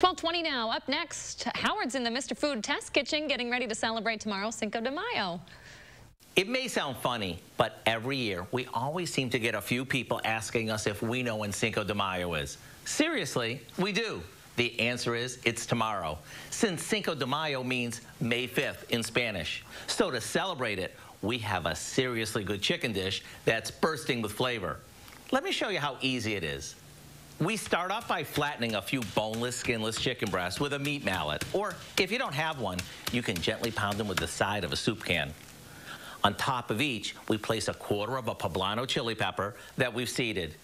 1220 now. Up next, Howard's in the Mr. Food Test Kitchen getting ready to celebrate tomorrow, Cinco de Mayo. It may sound funny, but every year we always seem to get a few people asking us if we know when Cinco de Mayo is. Seriously, we do. The answer is it's tomorrow, since Cinco de Mayo means May 5th in Spanish. So to celebrate it, we have a seriously good chicken dish that's bursting with flavor. Let me show you how easy it is. We start off by flattening a few boneless, skinless chicken breasts with a meat mallet. Or if you don't have one, you can gently pound them with the side of a soup can. On top of each, we place a quarter of a poblano chili pepper that we've seeded.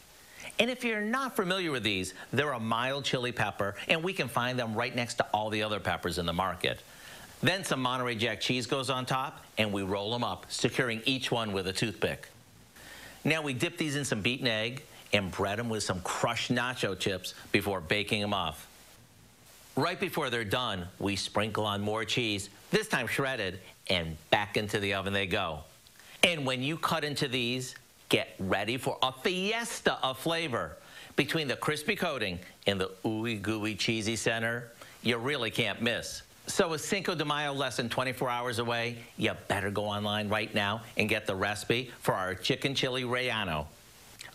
And if you're not familiar with these, they're a mild chili pepper, and we can find them right next to all the other peppers in the market. Then some Monterey Jack cheese goes on top, and we roll them up, securing each one with a toothpick. Now we dip these in some beaten egg and bread them with some crushed nacho chips before baking them off. Right before they're done, we sprinkle on more cheese, this time shredded, and back into the oven they go. And when you cut into these, get ready for a fiesta of flavor. Between the crispy coating and the ooey gooey cheesy center, you really can't miss. So with Cinco de Mayo less than 24 hours away, you better go online right now and get the recipe for our chicken chile relleno.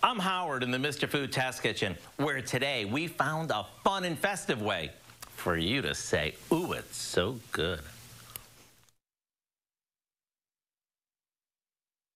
I'm Howard in the Mr. Food Test Kitchen, where today we found a fun and festive way for you to say, ooh, it's so good.